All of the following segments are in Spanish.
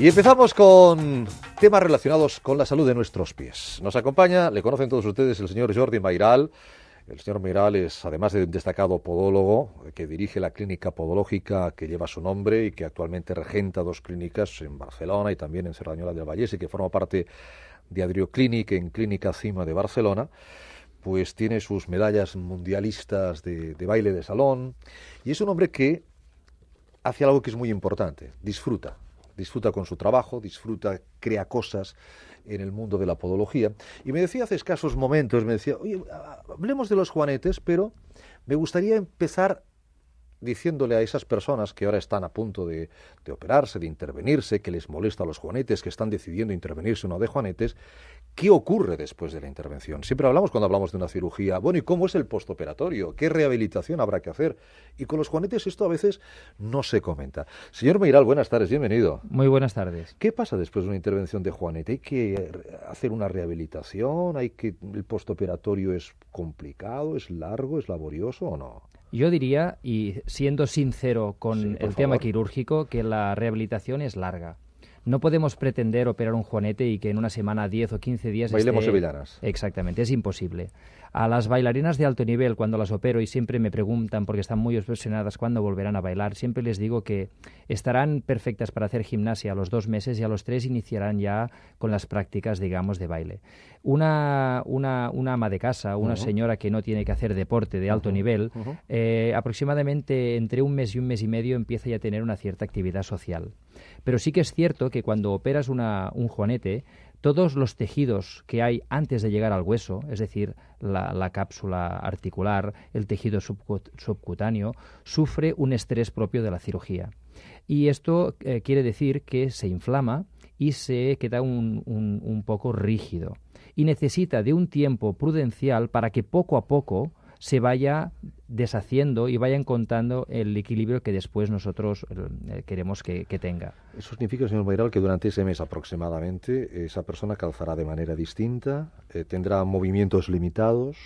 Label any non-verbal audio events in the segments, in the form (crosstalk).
Y empezamos con temas relacionados con la salud de nuestros pies. Nos acompaña, le conocen todos ustedes, el señor Jordi Mairal. El señor Mairal es, además de un destacado podólogo, que dirige la clínica podológica que lleva su nombre y que actualmente regenta dos clínicas en Barcelona y también en Cerdañola del Vallés y que forma parte de Adrioclinic en Clínica Cima de Barcelona pues tiene sus medallas mundialistas de, de, baile de salón y es un hombre que hace algo que es muy importante, disfruta, disfruta con su trabajo, disfruta, crea cosas en el mundo de la podología. Y me decía hace escasos momentos, me decía, oye, hablemos de los juanetes, pero me gustaría empezar diciéndole a esas personas que ahora están a punto de, de, operarse, de intervenirse, que les molesta a los juanetes, que están decidiendo intervenirse o no de juanetes, ¿qué ocurre después de la intervención? Siempre hablamos cuando hablamos de una cirugía, bueno, ¿y cómo es el postoperatorio? ¿Qué rehabilitación habrá que hacer? Y con los juanetes esto a veces no se comenta. Señor Meiral, buenas tardes, bienvenido. Muy buenas tardes. ¿Qué pasa después de una intervención de juanete? ¿Hay que hacer una rehabilitación? ¿Hay que el postoperatorio es complicado, es largo, es laborioso o no? Yo diría, y siendo sincero con Sí, el favor. tema quirúrgico, que la rehabilitación es larga. No podemos pretender operar un juanete y que en una semana, 10 o 15 días... Bailemos esté- sevillanas. Exactamente, es imposible. A las bailarinas de alto nivel, cuando las opero y siempre me preguntan, porque están muy obsesionadas, cuándo volverán a bailar, siempre les digo que estarán perfectas para hacer gimnasia a los dos meses y a los tres iniciarán ya con las prácticas, digamos, de baile. Una, una, una ama de casa, una señora que no tiene que hacer deporte de alto nivel, eh, aproximadamente entre un mes y un mes y medio empieza ya a tener una cierta actividad social. Pero sí que es cierto que cuando operas un juanete, todos los tejidos que hay antes de llegar al hueso, es decir, la, la cápsula articular, el tejido subcut- subcutáneo, sufre un estrés propio de la cirugía. Y esto eh, quiere decir que se inflama y se queda un poco rígido. Y necesita de un tiempo prudencial para que poco a poco se vaya deshaciendo y vaya encontrando el equilibrio que después nosotros eh, queremos que, tenga. Eso significa, señor Mairal, que durante ese mes aproximadamente esa persona calzará de manera distinta, eh, tendrá movimientos limitados.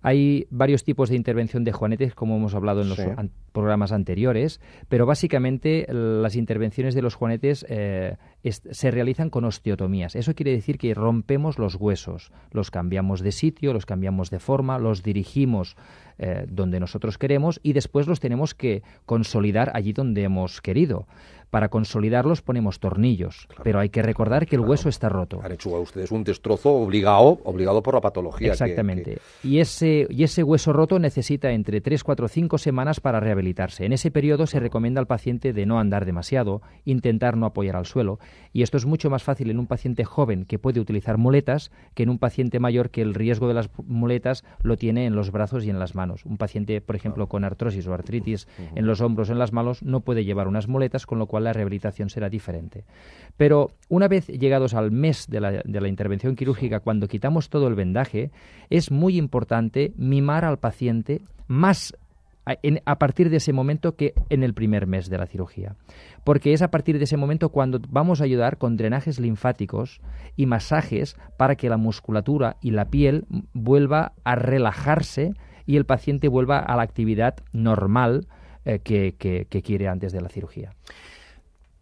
Hay varios tipos de intervención de juanetes, como hemos hablado en los Sí. an- programas anteriores, pero básicamente las intervenciones de los juanetes eh, se realizan con osteotomías. Eso quiere decir que rompemos los huesos, los cambiamos de sitio, los cambiamos de forma, los dirigimos eh, donde nosotros queremos y después los tenemos que consolidar allí donde hemos querido. Para consolidarlos ponemos tornillos, Claro. pero hay que recordar que el Claro. hueso está roto. Han hecho a ustedes un destrozo obligado, obligado por la patología. Exactamente. que- Y, ese, y ese hueso roto necesita entre 3, 4, 5 semanas para rehabilitarse. En ese periodo se recomienda al paciente de no andar demasiado, intentar no apoyar al suelo. Y esto es mucho más fácil en un paciente joven que puede utilizar muletas que en un paciente mayor que el riesgo de las muletas lo tiene en los brazos y en las manos. Un paciente, por ejemplo, con artrosis o artritis en los hombros en las manos no puede llevar unas muletas, con lo cual la rehabilitación será diferente. Pero una vez llegados al mes de la, de la intervención quirúrgica, cuando quitamos todo el vendaje, es muy importante mimar al paciente más a, partir de ese momento que en el primer mes de la cirugía. Porque es a partir de ese momento cuando vamos a ayudar con drenajes linfáticos y masajes para que la musculatura y la piel vuelva a relajarse y el paciente vuelva a la actividad normal eh, que- que- que quiere antes de la cirugía.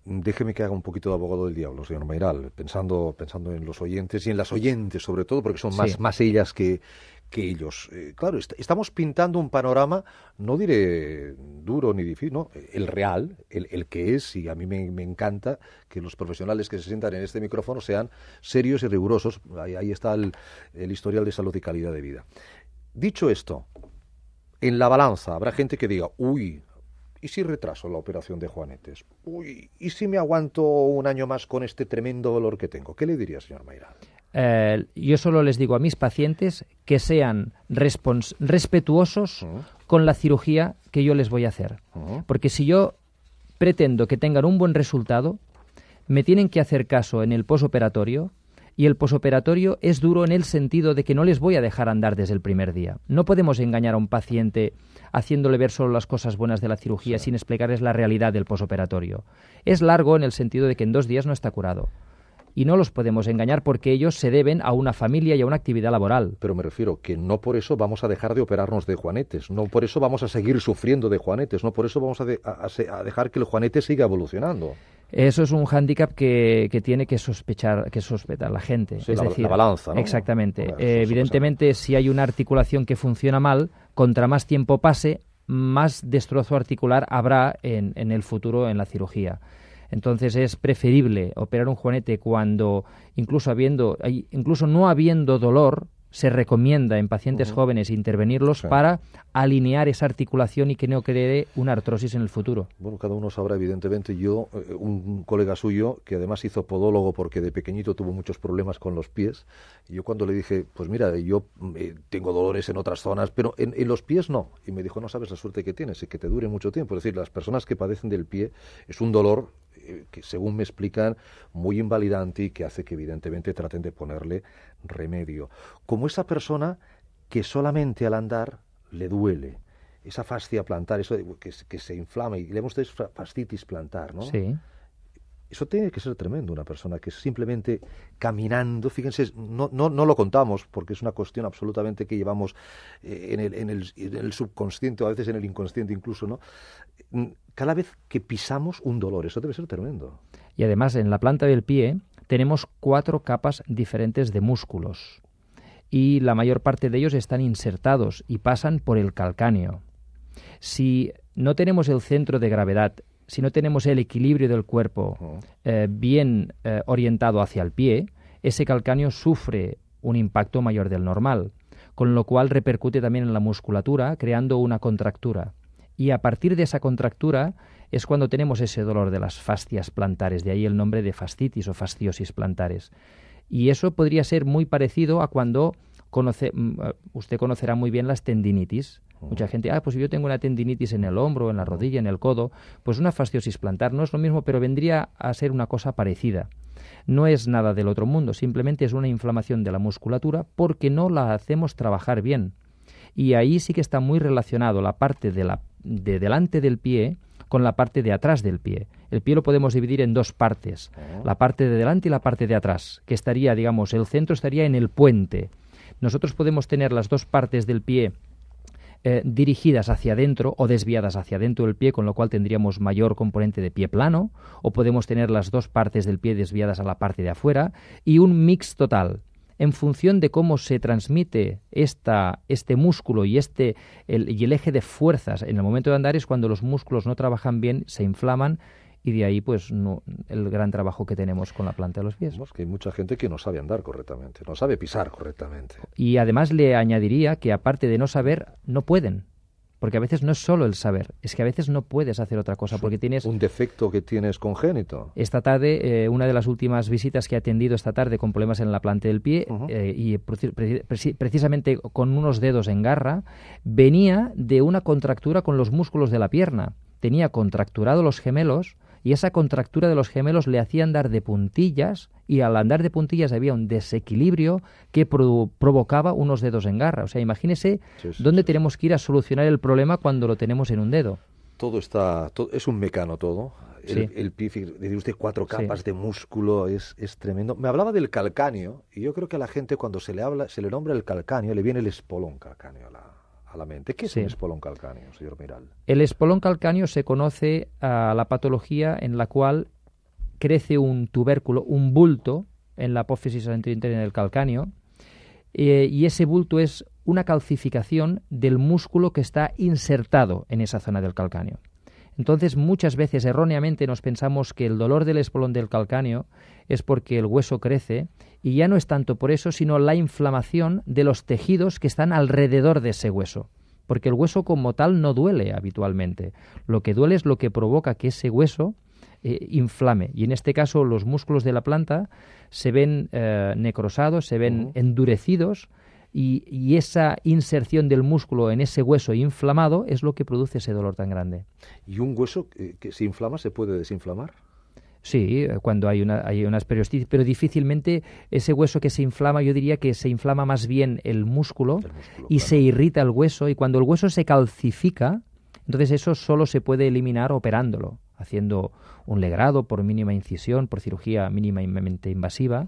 Déjeme que haga un poquito de abogado del diablo, señor Mairal, pensando, pensando en los oyentes y en las oyentes sobre todo, porque son más, Sí. más ellas que, que ellos. Eh, claro, est- estamos pintando un panorama, no diré duro ni difícil, no, el real, el, el que es, y a mí me, me encanta que los profesionales que se sientan en este micrófono sean serios y rigurosos. Ahí, ahí está el, el historial de salud y calidad de vida. Dicho esto, en la balanza habrá gente que diga, uy, ¿y si retraso la operación de Juanetes? Uy, ¿y si me aguanto un año más con este tremendo dolor que tengo? ¿Qué le diría, señor Mayra? Eh, yo solo les digo a mis pacientes que sean respetuosos con la cirugía que yo les voy a hacer. Porque si yo pretendo que tengan un buen resultado, me tienen que hacer caso en el posoperatorio y el posoperatorio es duro en el sentido de que no les voy a dejar andar desde el primer día. No podemos engañar a un paciente haciéndole ver solo las cosas buenas de la cirugía sin explicarles la realidad del posoperatorio. Es largo en el sentido de que en dos días no está curado. Y no los podemos engañar porque ellos se deben a una familia y a una actividad laboral. Pero me refiero que no por eso vamos a dejar de operarnos de Juanetes, no por eso vamos a seguir sufriendo de Juanetes, no por eso vamos a, de- a- a dejar que el Juanete siga evolucionando. Eso es un hándicap que, que, tiene que sospechar, que sospechar la gente. Sí, es la, decir, la balanza, ¿no? Exactamente. Bueno, Eh, evidentemente, si hay una articulación que funciona mal, contra más tiempo pase, más destrozo articular habrá en, en el futuro en la cirugía. Entonces es preferible operar un juanete cuando, incluso habiendo, incluso no habiendo dolor, se recomienda en pacientes jóvenes intervenirlos Sí. para alinear esa articulación y que no cree una artrosis en el futuro. Bueno, cada uno sabrá, evidentemente. Yo, eh, un colega suyo, que además hizo podólogo porque de pequeñito tuvo muchos problemas con los pies, y yo cuando le dije, pues mira, yo mm, eh, tengo dolores en otras zonas, pero en, en los pies no. Y me dijo, no sabes la suerte que tienes y que te dure mucho tiempo. Es decir, las personas que padecen del pie es un dolor que, según me explican, muy invalidante y que hace que evidentemente traten de ponerle remedio. Como esa persona que solamente al andar le duele. Esa fascia plantar, eso de- que, que se inflama, y le hemos fascitis plantar, ¿no? Sí. Eso tiene que ser tremendo, una persona que simplemente caminando, fíjense, no, no, no lo contamos porque es una cuestión absolutamente que llevamos eh, en, el, en, el, en el subconsciente o a veces en el inconsciente incluso, ¿no? Mm, Cada vez que pisamos un dolor, eso debe ser tremendo. Y además en la planta del pie tenemos cuatro capas diferentes de músculos y la mayor parte de ellos están insertados y pasan por el calcáneo. Si no tenemos el centro de gravedad, si no tenemos el equilibrio del cuerpo eh, bien eh, orientado hacia el pie, ese calcáneo sufre un impacto mayor del normal, con lo cual repercute también en la musculatura, creando una contractura. Y a partir de esa contractura es cuando tenemos ese dolor de las fascias plantares, de ahí el nombre de fascitis o fasciosis plantares. Y eso podría ser muy parecido a cuando conoce, mm, eh, usted conocerá muy bien las tendinitis. Mucha gente, ah, pues yo tengo una tendinitis en el hombro, en la rodilla, en el codo. Pues una fasciosis plantar no es lo mismo, pero vendría a ser una cosa parecida. No es nada del otro mundo, simplemente es una inflamación de la musculatura porque no la hacemos trabajar bien. Y ahí sí que está muy relacionado la parte de, la, de delante del pie con la parte de atrás del pie. El pie lo podemos dividir en dos partes, la parte de delante y la parte de atrás, que estaría, digamos, el centro estaría en el puente. Nosotros podemos tener las dos partes del pie eh, dirigidas hacia adentro o desviadas hacia adentro del pie, con lo cual tendríamos mayor componente de pie plano, o podemos tener las dos partes del pie desviadas a la parte de afuera, y un mix total. En función de cómo se transmite esta, este músculo y, este, el, y el eje de fuerzas en el momento de andar es cuando los músculos no trabajan bien, se inflaman y de ahí pues no, el gran trabajo que tenemos con la planta de los pies. Vamos, que hay mucha gente que no sabe andar correctamente, no sabe pisar correctamente. Y además le añadiría que aparte de no saber, no pueden. Porque a veces no es solo el saber, es que a veces no puedes hacer otra cosa porque tienes... Un defecto que tienes congénito. Esta tarde, eh, una de las últimas visitas que he atendido esta tarde con problemas en la planta del pie eh, y preci- preci- preci- precisamente con unos dedos en garra, venía de una contractura con los músculos de la pierna. Tenía contracturado los gemelos y esa contractura de los gemelos le hacía andar de puntillas y al andar de puntillas había un desequilibrio que pro- provocaba unos dedos en garra. O sea, imagínese Sí, sí, dónde sí, tenemos que ir a solucionar el problema cuando lo tenemos en un dedo. Todo está, todo, es un mecano todo. El, el pie, fíjate, dice usted cuatro capas de músculo, es, es tremendo. Me hablaba del calcáneo, y yo creo que a la gente cuando se le habla, se le nombra el calcáneo, le viene el espolón calcáneo a la, a la mente. ¿Qué es Sí. un espolón calcáneo, señor Miral? El espolón calcáneo se conoce a la patología en la cual crece un tubérculo, un bulto en la apófisis anterior del calcáneo, eh, y ese bulto es una calcificación del músculo que está insertado en esa zona del calcáneo. Entonces, muchas veces erróneamente nos pensamos que el dolor del espolón del calcáneo es porque el hueso crece y ya no es tanto por eso, sino la inflamación de los tejidos que están alrededor de ese hueso. Porque el hueso como tal no duele habitualmente. Lo que duele es lo que provoca que ese hueso eh, inflame. Y en este caso los músculos de la planta se ven eh, necrosados, se ven endurecidos y, y esa inserción del músculo en ese hueso inflamado es lo que produce ese dolor tan grande. ¿Y un hueso que, que se inflama se puede desinflamar? Sí, eh, cuando hay una, hay periostitis, pero difícilmente ese hueso que se inflama, yo diría que se inflama más bien el músculo, El músculo, y claro. se irrita el hueso y cuando el hueso se calcifica, entonces eso solo se puede eliminar operándolo. Haciendo un legrado por mínima incisión, por cirugía mínimamente invasiva,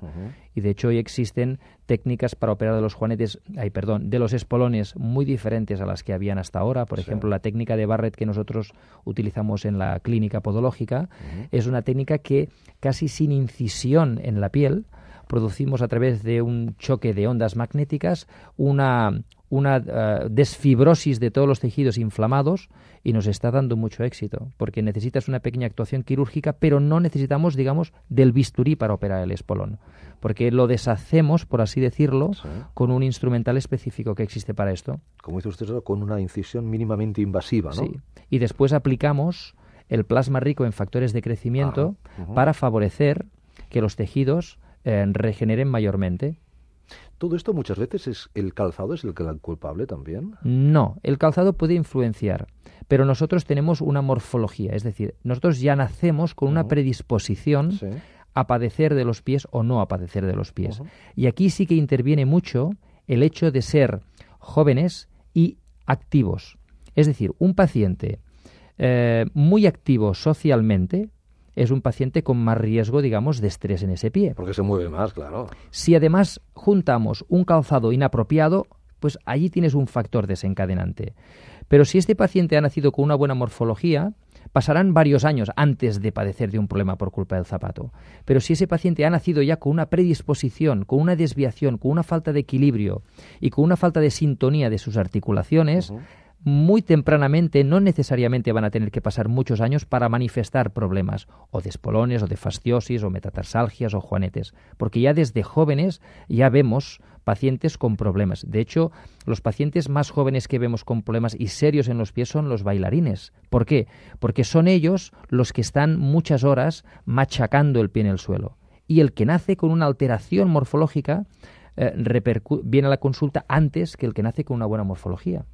y de hecho hoy existen técnicas para operar de los juanetes, ay, perdón, de los espolones muy diferentes a las que habían hasta ahora. Por ejemplo, la técnica de Barrett que nosotros utilizamos en la clínica podológica es una técnica que casi sin incisión en la piel producimos a través de un choque de ondas magnéticas una, una eh, desfibrosis de todos los tejidos inflamados y nos está dando mucho éxito, porque necesitas una pequeña actuación quirúrgica, pero no necesitamos, digamos, del bisturí para operar el espolón, porque lo deshacemos, por así decirlo, con un instrumental específico que existe para esto. Como dice usted, con una incisión mínimamente invasiva, ¿no? Sí, y después aplicamos el plasma rico en factores de crecimiento para favorecer que los tejidos eh, regeneren mayormente. ¿Todo esto muchas veces es el calzado es el culpable también? No, el calzado puede influenciar, pero nosotros tenemos una morfología, es decir, nosotros ya nacemos con una predisposición a padecer de los pies o no a padecer de los pies. Y aquí sí que interviene mucho el hecho de ser jóvenes y activos. Es decir, un paciente eh, muy activo socialmente, es un paciente con más riesgo, digamos, de estrés en ese pie. Porque se mueve más, claro. Si además juntamos un calzado inapropiado, pues allí tienes un factor desencadenante. Pero si este paciente ha nacido con una buena morfología, pasarán varios años antes de padecer de un problema por culpa del zapato. Pero si ese paciente ha nacido ya con una predisposición, con una desviación, con una falta de equilibrio y con una falta de sintonía de sus articulaciones, muy tempranamente no necesariamente van a tener que pasar muchos años para manifestar problemas o de espolones o de fasciosis o metatarsalgias o juanetes, porque ya desde jóvenes ya vemos pacientes con problemas. De hecho, los pacientes más jóvenes que vemos con problemas y serios en los pies son los bailarines. ¿Por qué? Porque son ellos los que están muchas horas machacando el pie en el suelo. Y el que nace con una alteración morfológica eh, viene a la consulta antes que el que nace con una buena morfología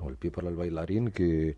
o el pie para el bailarín, que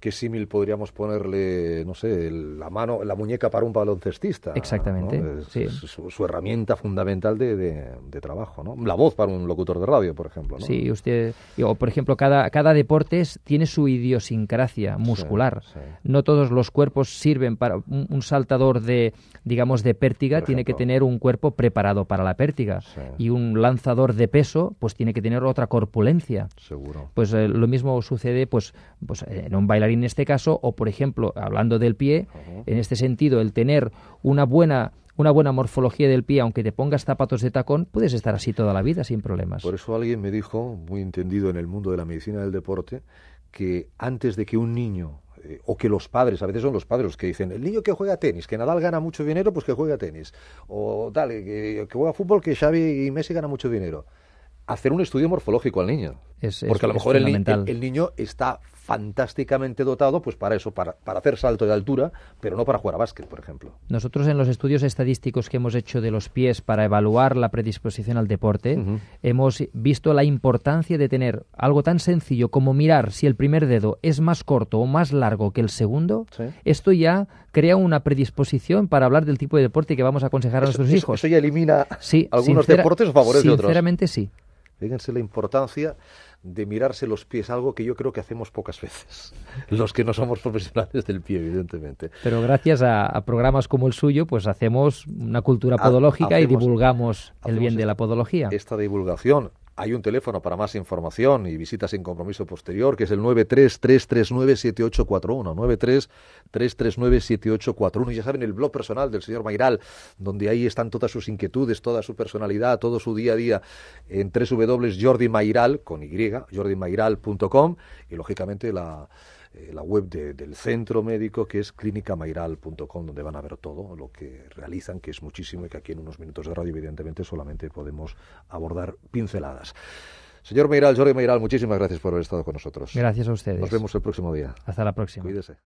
qué símil podríamos ponerle, no sé, la mano, la muñeca para un baloncestista. Exactamente. Es, su, herramienta fundamental de, de, trabajo, ¿no? La voz para un locutor de radio, por ejemplo. ¿no? Sí, usted, o por ejemplo, cada, cada deporte tiene su idiosincrasia muscular. No todos los cuerpos sirven para un, saltador de, digamos, de pértiga, tiene que tener un cuerpo preparado para la pértiga. Y un lanzador de peso, pues tiene que tener otra corpulencia. Seguro. Pues eh, lo mismo sucede, pues, pues en un bailarín en este caso, o por ejemplo, hablando del pie, en este sentido, el tener una buena una buena morfología del pie, aunque te pongas zapatos de tacón, puedes estar así toda la vida sin problemas. Por eso alguien me dijo, muy entendido en el mundo de la medicina del deporte, que antes de que un niño eh, o que los padres, a veces son los padres los que dicen, el niño que juega tenis, que Nadal gana mucho dinero, pues que juega tenis. O dale, que, que juega fútbol, que Xavi y Messi ganan mucho dinero. Hacer un estudio morfológico al niño. Porque a lo mejor el, el, niño está fantásticamente dotado pues para eso, para, para, hacer salto de altura, pero no para jugar a básquet, por ejemplo. Nosotros en los estudios estadísticos que hemos hecho de los pies para evaluar la predisposición al deporte, hemos visto la importancia de tener algo tan sencillo como mirar si el primer dedo es más corto o más largo que el segundo. Esto ya crea una predisposición para hablar del tipo de deporte que vamos a aconsejar a nuestros hijos. Eso ya elimina algunos deportes o favorece otros. Sinceramente sí. Fíjense la importancia de mirarse los pies, algo que yo creo que hacemos pocas veces, (laughs) los que no somos profesionales del pie, evidentemente. Pero gracias a, programas como el suyo, pues hacemos una cultura podológica y divulgamos el bien de la podología. Esta divulgación hay un teléfono para más información y visitas sin compromiso posterior, que es el 933397841, 933397841. Y ya saben, el blog personal del señor Mairal, donde ahí están todas sus inquietudes, toda su personalidad, todo su día a día, en www.jordimairal, con Y, jordimairal.com, y lógicamente la eh, la web del centro médico que es clínicamairal.com donde van a ver todo lo que realizan, que es muchísimo y que aquí en unos minutos de radio evidentemente solamente podemos abordar pinceladas. Señor Meiral, Jorge Meiral, muchísimas gracias por haber estado con nosotros. Gracias a ustedes. Nos vemos el próximo día. Hasta la próxima. Cuídese.